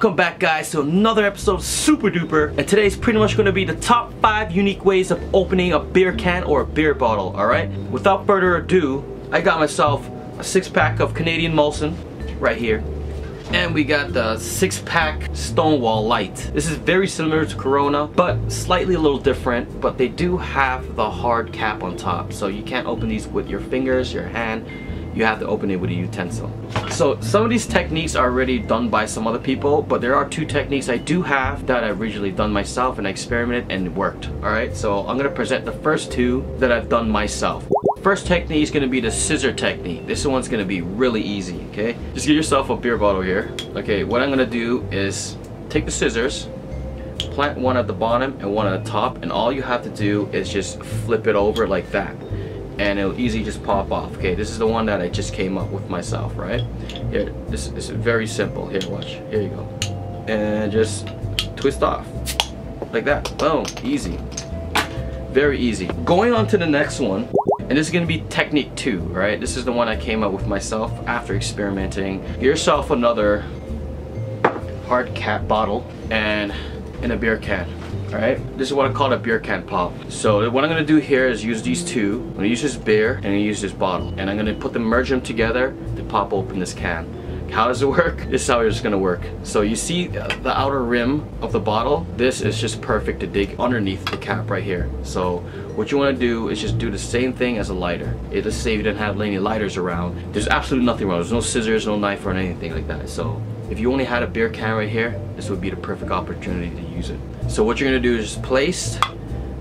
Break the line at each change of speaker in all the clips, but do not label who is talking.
Welcome back guys to another episode of Super Duper and today's pretty much going to be the top 5 unique ways of opening a beer can or a beer bottle, alright? Without further ado, I got myself a 6 pack of Canadian Molson right here and we got the 6 pack Stonewall Light. This is very similar to Corona but slightly a little different but they do have the hard cap on top so you can't open these with your fingers, your hand you have to open it with a utensil. So some of these techniques are already done by some other people, but there are two techniques I do have that I've originally done myself and I experimented and it worked. Alright, so I'm gonna present the first two that I've done myself. First technique is gonna be the scissor technique. This one's gonna be really easy, okay? Just get yourself a beer bottle here. Okay, what I'm gonna do is take the scissors, plant one at the bottom and one at the top, and all you have to do is just flip it over like that and it'll easily just pop off. Okay, this is the one that I just came up with myself, right? Here, this, is very simple. Here, watch. Here you go. And just twist off. Like that. Boom. Easy. Very easy. Going on to the next one. And this is gonna be technique two, right? This is the one I came up with myself after experimenting. Get yourself another hard cap bottle and in a beer can Alright, this is what I call a beer can pop. So what I'm gonna do here is use these two. I'm gonna use this beer and I'm gonna use this bottle. And I'm gonna put them, merge them together to pop open this can. How does it work? This is how it's gonna work. So you see uh, the outer rim of the bottle? This is just perfect to dig underneath the cap right here. So what you wanna do is just do the same thing as a lighter. It, let's say you didn't have any lighters around. There's absolutely nothing wrong. There's no scissors, no knife or anything like that. So if you only had a beer can right here, this would be the perfect opportunity to use it. So what you're gonna do is just place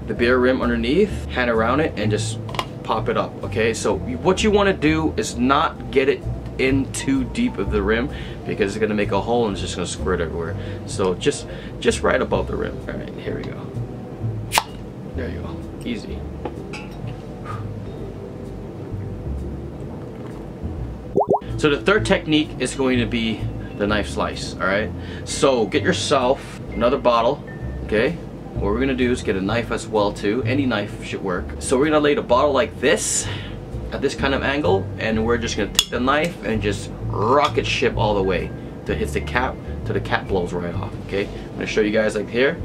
the beer rim underneath, hand around it, and just pop it up, okay? So what you wanna do is not get it in too deep of the rim because it's gonna make a hole and it's just gonna squirt everywhere. So just, just right above the rim. All right, here we go. There you go, easy. So the third technique is going to be the knife slice, all right? So get yourself another bottle, okay? What we're gonna do is get a knife as well too. Any knife should work. So we're gonna lay the bottle like this, at this kind of angle, and we're just gonna take the knife and just rocket ship all the way to hit the cap, till the cap blows right off, okay? I'm gonna show you guys like here.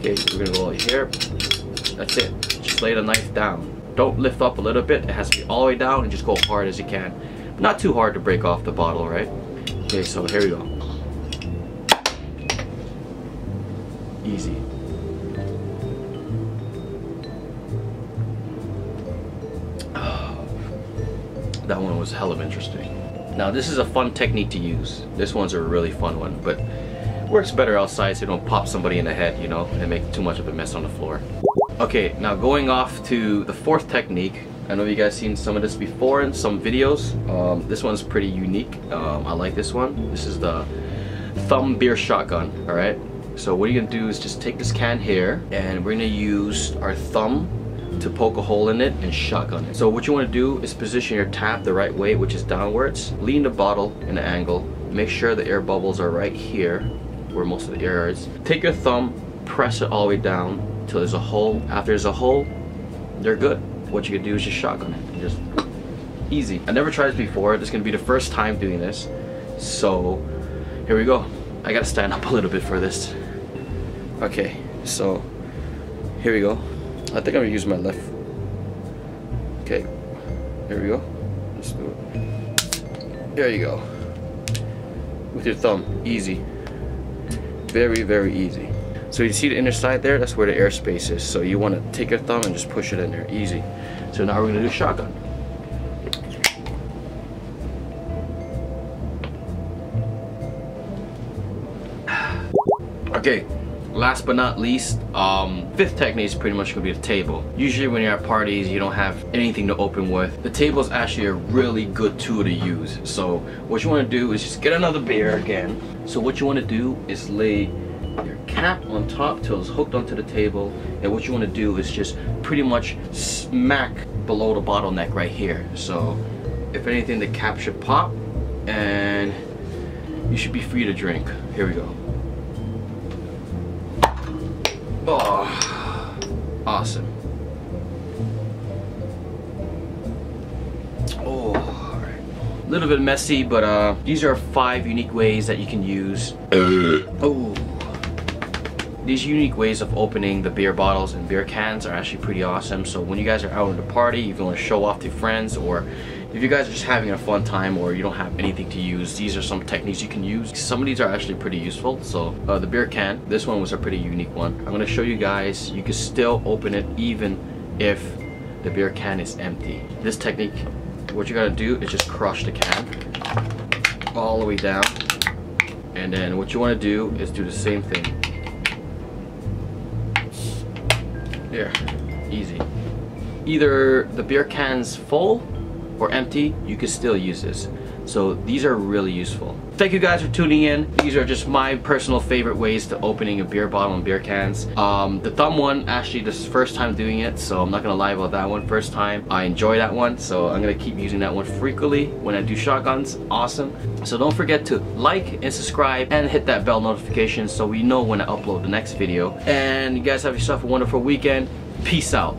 Okay, we're gonna go like here. That's it. Just lay the knife down. Don't lift up a little bit. It has to be all the way down and just go hard as you can. Not too hard to break off the bottle, right? Okay, so here we go. Easy. that one was hell of interesting. Now this is a fun technique to use. This one's a really fun one, but works better outside so you don't pop somebody in the head, you know, and make too much of a mess on the floor. Okay, now going off to the fourth technique, I know you guys seen some of this before in some videos. Um, this one's pretty unique. Um, I like this one. This is the thumb beer shotgun, all right? So what you're gonna do is just take this can here and we're gonna use our thumb to poke a hole in it and shotgun it. So what you wanna do is position your tap the right way, which is downwards. Lean the bottle in an angle. Make sure the air bubbles are right here, where most of the air is. Take your thumb, press it all the way down till there's a hole. After there's a hole, they're good what you can do is just shotgun it. and Just easy. I never tried this before. This is gonna be the first time doing this. So here we go. I gotta stand up a little bit for this. Okay, so here we go. I think I'm gonna use my left. Okay, here we go. Let's do it. There you go. With your thumb, easy. Very, very easy. So you see the inner side there? That's where the airspace is. So you want to take your thumb and just push it in there, easy. So now we're to do shotgun. Okay, last but not least, um, fifth technique is pretty much gonna be the table. Usually when you're at parties, you don't have anything to open with. The table is actually a really good tool to use. So what you wanna do is just get another beer again. So what you wanna do is lay your cap on top till it's hooked onto the table and what you want to do is just pretty much smack below the bottleneck right here so if anything the cap should pop and you should be free to drink here we go oh awesome oh all right A little bit messy, but uh, these are five unique ways that you can use. oh. These unique ways of opening the beer bottles and beer cans are actually pretty awesome. So when you guys are out at a party, if you want to show off to friends or if you guys are just having a fun time or you don't have anything to use, these are some techniques you can use. Some of these are actually pretty useful. So uh, the beer can, this one was a pretty unique one. I'm gonna show you guys, you can still open it even if the beer can is empty. This technique, what you gotta do is just crush the can all the way down. And then what you wanna do is do the same thing. There, easy. Either the beer can's full or empty, you can still use this. So these are really useful. Thank you guys for tuning in. These are just my personal favorite ways to opening a beer bottle and beer cans. Um, the thumb one, actually this is first time doing it, so I'm not gonna lie about that one first time. I enjoy that one, so I'm gonna keep using that one frequently when I do shotguns. Awesome. So don't forget to like and subscribe and hit that bell notification so we know when I upload the next video. And you guys have yourself a wonderful weekend. Peace out.